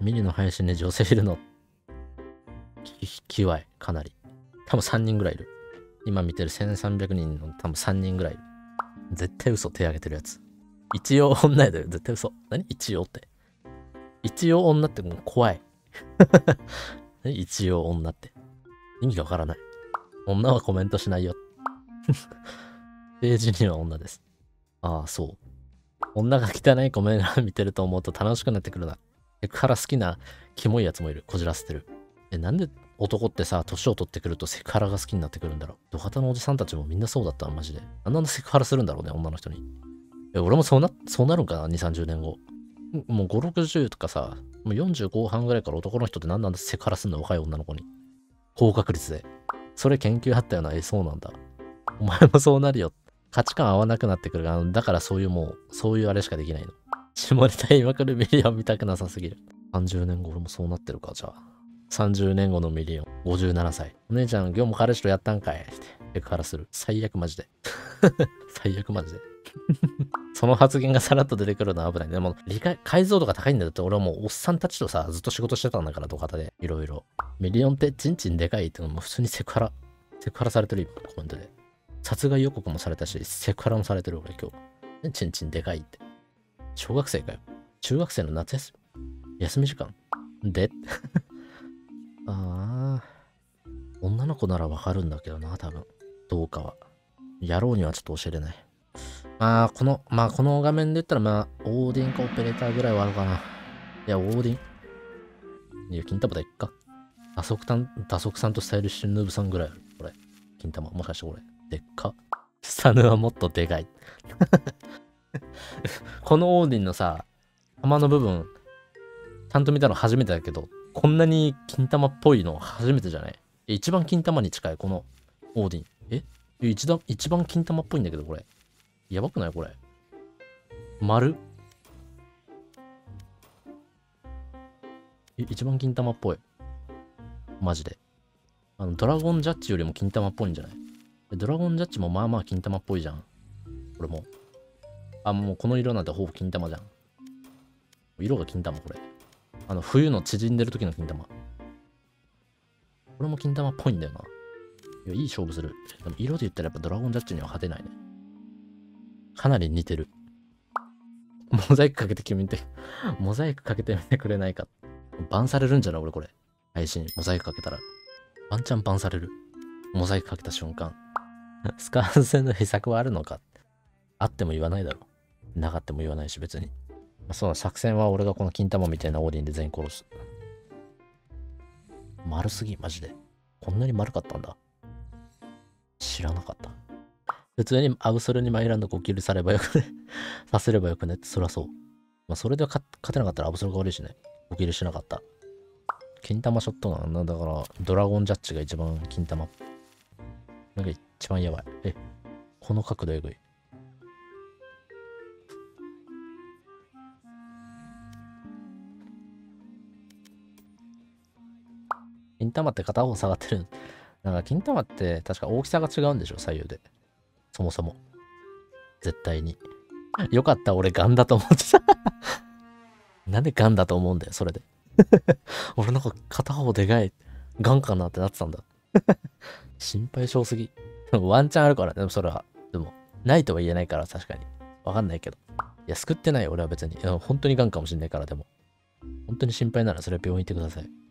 ミリの配信で女性いるの、き、きわい、かなり。多分3人ぐらいいる。今見てる1300人の多分3人ぐらいいる。絶対嘘手挙げてるやつ。一応女やで、絶対嘘。何？一応って。一応女ってもう怖い。一応女って。意味がわからない。女はコメントしないよ。ページには女です。ああ、そう。女が汚いコメント見てると思うと楽しくなってくるな。セクハラ好きなキモいやつもいる。こじらせてる。え、なんで男ってさ、年を取ってくるとセクハラが好きになってくるんだろう。ドカタのおじさんたちもみんなそうだったマジで。あんなのセクハラするんだろうね、女の人に。え、俺もそうな、そうなるんかな ?2、30年後。もう5、60とかさ、もう40後半ぐらいから男の人って何なんでセクハラすんの若い女の子に。高確率で。それ研究あったよな。え、そうなんだ。お前もそうなるよ。価値観合わなくなってくる。あのだからそういうもう、そういうあれしかできないの。下ネタ言いまくるミリオン見たくなさすぎる。30年後俺もそうなってるか、じゃあ。30年後のミリオン。57歳。お姉ちゃん、今日も彼氏とやったんかいって。セクハラする。最悪マジで。最悪マジで。その発言がさらっと出てくるのは危ない。でも、理解、解像度が高いんだって、俺はもうおっさんたちとさ、ずっと仕事してたんだから、土方で。いろいろ。ミリオンってチンチンでかいってのも普通にセクハラ。セクハラされてる今、コメントで。殺害予告もされたし、セクハラもされてる俺今日。チンチンでかいって。小学生かよ。中学生の夏休み？休み時間？で？ああ。女の子ならわかるんだけどな、多分。どうかは。野郎にはちょっと教えれない。まあ、この、まあ、この画面で言ったら、まあ、オーディンかオペレーターぐらいはあるかな。いや、オーディン？いや、金玉でいっか。打足さん、打足さんとスタイリッシュヌーブさんぐらいある。これ。金玉。もしかしてこれ。でっか。サヌはもっとでかい。このオーディンのさ、玉の部分、ちゃんと見たの初めてだけど、こんなに金玉っぽいの初めてじゃない？一番金玉に近い、このオーディン。え？一番、一番金玉っぽいんだけど、これ。やばくない？これ。丸？え、一番金玉っぽい。マジで。あの、ドラゴンジャッジよりも金玉っぽいんじゃない？ドラゴンジャッジもまあまあ金玉っぽいじゃん。これも。あ、もうこの色なんてほぼ金玉じゃん。色が金玉、これ。あの、冬の縮んでる時の金玉。これも金玉っぽいんだよな。いや、いい勝負する。でも色で言ったらやっぱドラゴンジャッジには勝てないね。かなり似てる。モザイクかけて君って、モザイクかけてみてくれないか。バンされるんじゃない？俺これ。配信、モザイクかけたら。ワンチャンバンされる。モザイクかけた瞬間。スカーン戦の秘策はあるのかあっても言わないだろ。なかっても言わないし別に。まあ、そう作戦は俺がこの金玉みたいなオーディンで全員殺す。丸すぎ、マジで。こんなに丸かったんだ。知らなかった。普通にアブソルにマイランド5キルさればよくね。させればよくねって、そりゃそう。まあ、それで勝てなかったらアブソルが悪いしね。5キルしなかった。金玉ショットガンな。だから、ドラゴンジャッジが一番金玉。なんか一番やばい。え、この角度えぐい。金玉って片方下がってる。なんか金玉って確か大きさが違うんでしょ左右で。そもそも。絶対に。よかった、俺ガンだと思ってた。なんでガンだと思うんだよ、それで。俺なんか片方でかい。ガンかなってなってたんだ。心配性すぎ。ワンチャンあるから、でもそれは。でも、ないとは言えないから、確かに。わかんないけど。いや、救ってない俺は別に。本当にガンかもしんないから、でも。本当に心配ならそれは病院行ってください。